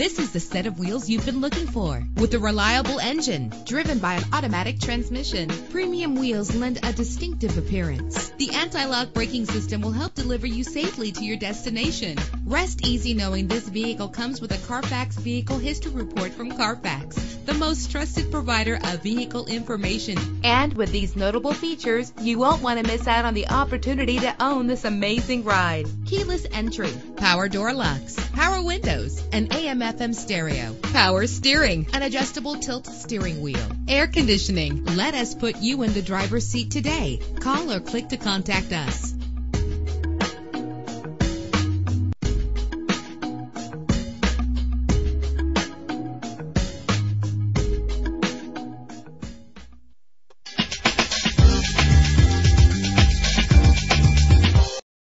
is the set of wheels you've been looking for with a reliable engine driven by an automatic transmission. Premium wheels lend a distinctive appearance. The anti-lock braking system will help deliver you safely to your destination. Rest easy knowing this vehicle comes with a Carfax Vehicle History Report from Carfax, the most trusted provider of vehicle information. And with these notable features, you won't want to miss out on the opportunity to own this amazing ride. Keyless entry, power door locks, power windows, an AM FM stereo, power steering, an adjustable tilt steering wheel, air conditioning. Let us put you in the driver's seat today. Call or click to contact us.